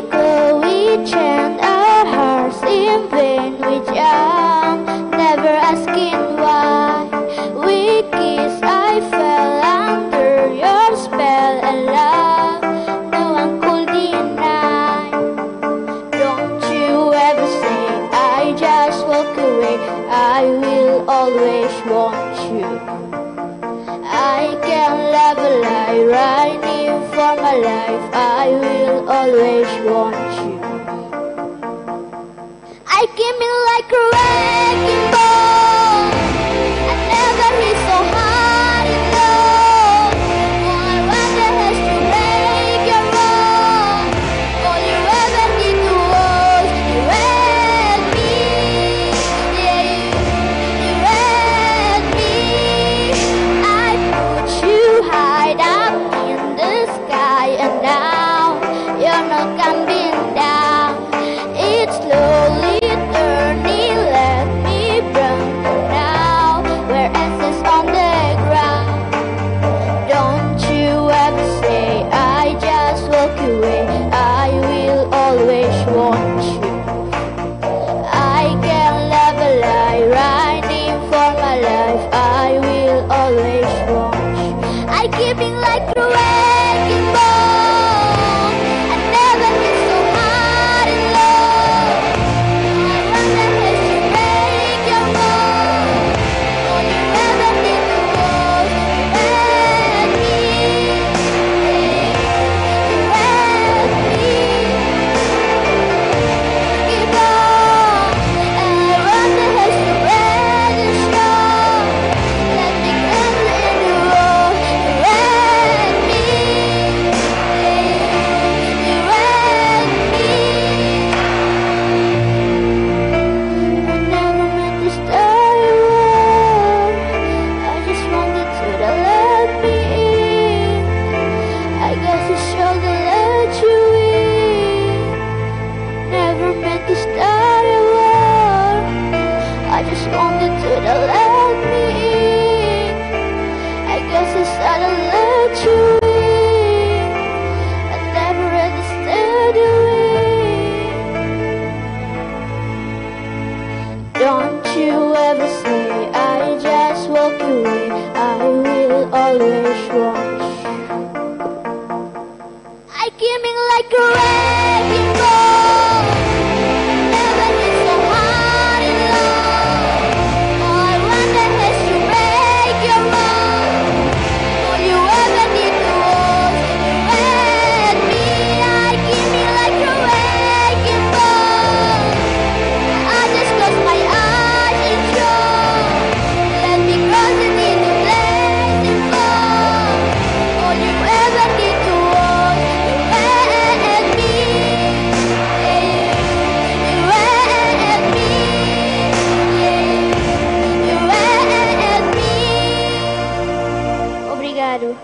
go, we chant our hearts in vain, we jump, never asking why. We kiss, I fell under your spell, and love no one could deny. Don't you ever say I just walk away. I will always want you. For my life. I will always want you. I came in like a wrecking ball. away, I will always watch. I came in like a claro.